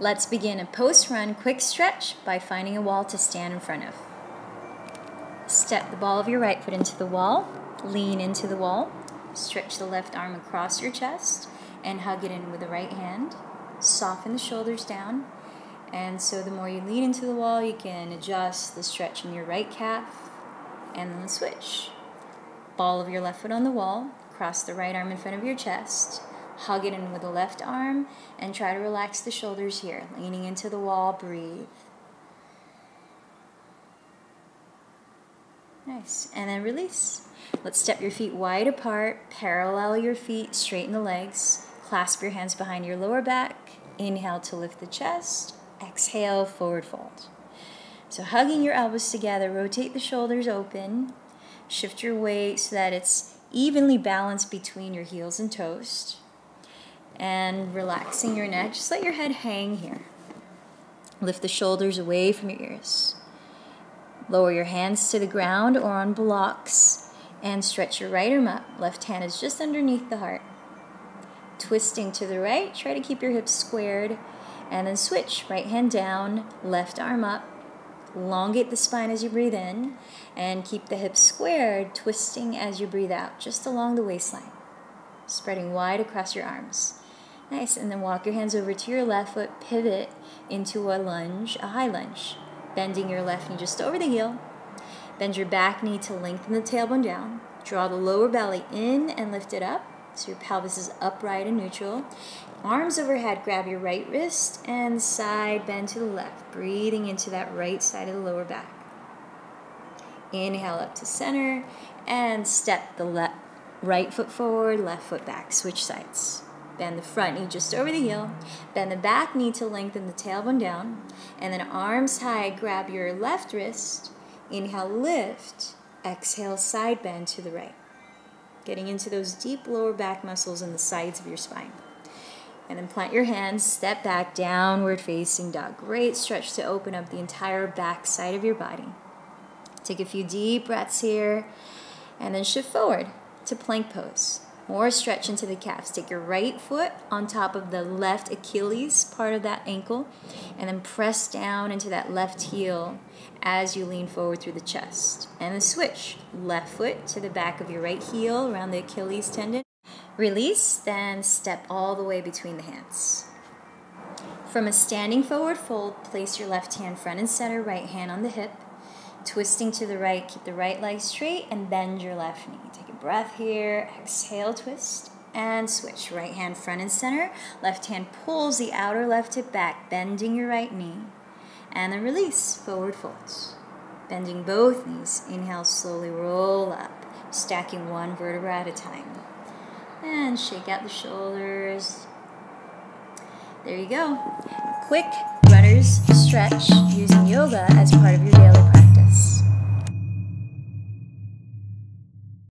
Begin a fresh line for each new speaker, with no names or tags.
Let's begin a post-run quick stretch by finding a wall to stand in front of. Step the ball of your right foot into the wall, lean into the wall, stretch the left arm across your chest, and hug it in with the right hand. Soften the shoulders down, and so the more you lean into the wall, you can adjust the stretch in your right calf, and then the switch. Ball of your left foot on the wall, cross the right arm in front of your chest, hug it in with the left arm, and try to relax the shoulders here. Leaning into the wall, breathe. Nice. And then release. Let's step your feet wide apart, parallel your feet, straighten the legs, clasp your hands behind your lower back. Inhale to lift the chest, exhale, forward fold. So hugging your elbows together, rotate the shoulders open, shift your weight so that it's evenly balanced between your heels and toes. And relaxing your neck, just let your head hang here. Lift the shoulders away from your ears. Lower your hands to the ground or on blocks and stretch your right arm up. Left hand is just underneath the heart. Twisting to the right, try to keep your hips squared and then switch. Right hand down, left arm up. Elongate the spine as you breathe in and keep the hips squared, twisting as you breathe out, just along the waistline. Spreading wide across your arms. Nice, and then walk your hands over to your left foot, pivot into a lunge, a high lunge bending your left knee just over the heel. Bend your back knee to lengthen the tailbone down. Draw the lower belly in and lift it up so your pelvis is upright and neutral. Arms overhead, grab your right wrist and side bend to the left, breathing into that right side of the lower back. Inhale up to center and step the left right foot forward, left foot back. Switch sides. Bend the front knee just over the heel. Bend the back knee to lengthen the tailbone down. And then arms high, grab your left wrist. Inhale, lift. Exhale, side bend to the right. Getting into those deep lower back muscles and the sides of your spine. And then plant your hands, step back, downward facing dog. Great stretch to open up the entire back side of your body. Take a few deep breaths here, and then shift forward to plank pose. More stretch into the calves. Take your right foot on top of the left Achilles part of that ankle, and then press down into that left heel as you lean forward through the chest. And then switch. Left foot to the back of your right heel around the Achilles tendon. Release, then step all the way between the hands. From a standing forward fold, place your left hand front and center, right hand on the hip. Twisting to the right, keep the right leg straight and bend your left knee. Take breath here, exhale, twist, and switch. Right hand front and center, left hand pulls the outer left hip back, bending your right knee. And then release, forward folds. Bending both knees, inhale, slowly roll up, stacking one vertebra at a time. And shake out the shoulders. There you go. Quick runner's stretch using yoga